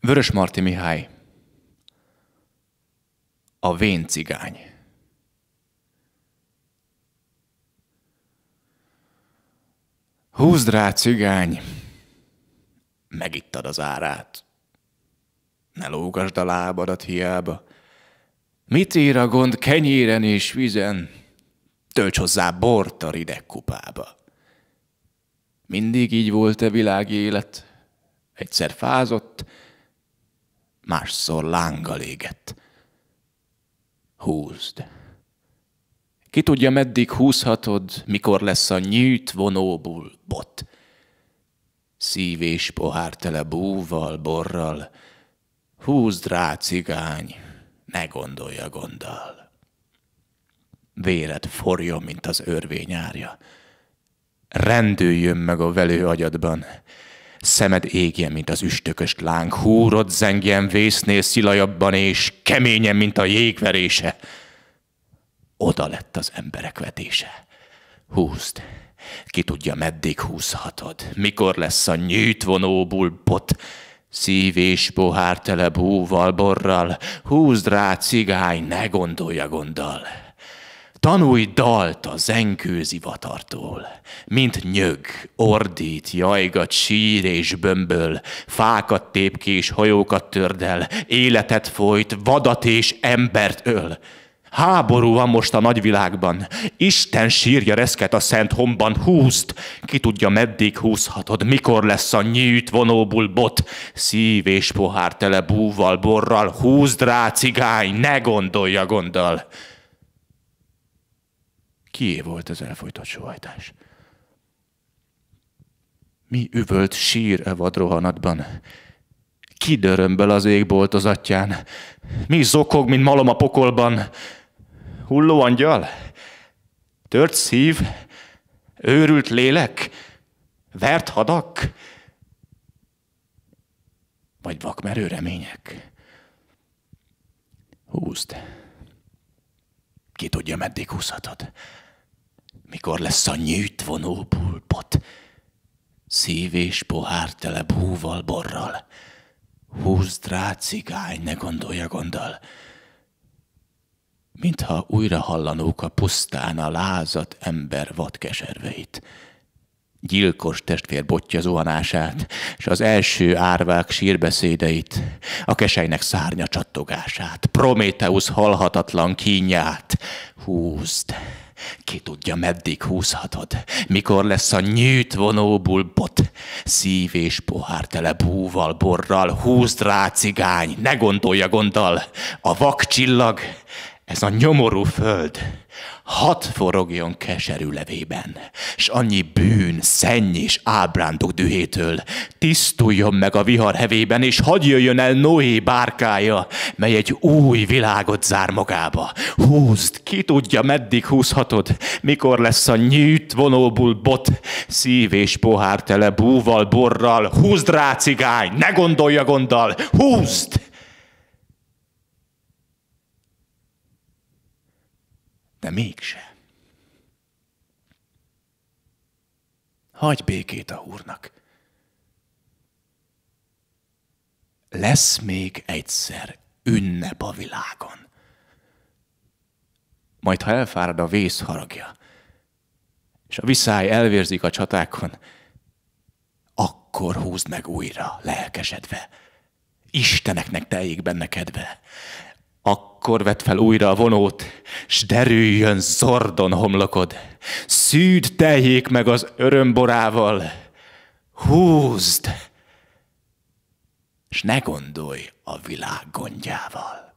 Vörös Marti Mihály A vén cigány Húzd rá, cigány! Megittad az árát. Ne lógasd a lábadat hiába. Mit ér a gond kenyéren és vizen? Tölts hozzá bort a rideg kupába. Mindig így volt-e világi élet? Egyszer fázott, másszor lánggal égett. Húzd. Ki tudja, meddig húzhatod, mikor lesz a nyűt vonóból bot. Szív és pohár tele búval, borral. Húzd rá, cigány, ne gondolja gonddal. Véred forjon, mint az örvény árja. Rendüljön meg a velő agyadban, Szemed égjen, mint az üstököst láng, húrod zengjen vésznél szilajabban, és keményen, mint a jégverése. Oda lett az emberek vetése. Húzd, ki tudja, meddig húzhatod, mikor lesz a nyűtvonóból bot, szív és pohár tele búval, borral, húzd rá, cigány, ne gondolja gonddal. Tanulj dalt a zengő zivatartól, mint nyög, ordít, jajgat, sír és bömböl, fákat tépkés, hajókat tördel, életet folyt, vadat és embert öl. Háború van most a nagyvilágban. Isten sírja reszket a szent homban. Húzd! Ki tudja, meddig húzhatod? Mikor lesz a nyílt vonóból bot? Szív és pohár tele búval, borral. Húzd rá, cigány, ne gondolja gondol. Kié volt az elfolytott sohajtás? Mi üvölt sír e vadrohanatban? Ki dörömböl az égboltozatján? Mi zokog, mint malom a pokolban? Hulló angyal? Tört szív? Őrült lélek? Vert hadak? Vagy vakmerő remények? Húzd. Ki tudja, meddig húzhatod? Mikor lesz a nyűjt vonó pulpot, szív és pohár tele búval, borral. Húzd rá, cigány, ne gondolja gondol. Mintha újra hallanók a pusztán a lázat ember vadkeserveit. Gyilkos testvér botja zuhanását, és az első árvák sírbeszédeit, a kesejnek szárnya csattogását, Prométeusz halhatatlan kínját. Húzd, ki tudja, meddig húzhatod? Mikor lesz a nyűt vonóból bot? Szív és pohár tele búval, borral, húzd rá, cigány, ne gondolja gonddal. A vak csillag, ez a nyomorú föld, Hat forogjon keserű levében, s annyi bűn, szenny és ábrándok dühétől, tisztuljon meg a vihar hevében, és hagy jöjjön el Noé bárkája, mely egy új világot zár magába. Húzd, ki tudja, meddig húzhatod, mikor lesz a nyűt vonóból bot, szív és pohár tele búval, borral, húzd rá, cigány, ne gondolja gonddal, húzd! De mégse. Hagy békét a Úrnak. Lesz még egyszer ünnep a világon. Majd, ha elfárad a vész haragja, és a viszály elvérzik a csatákon, akkor húzd meg újra, lelkesedve. Isteneknek teljék benne kedve. Akkor vedd fel újra a vonót, s derüljön zordon homlokod. Szűd teljék meg az örömborával, húzd, s ne gondolj a világ gondjával.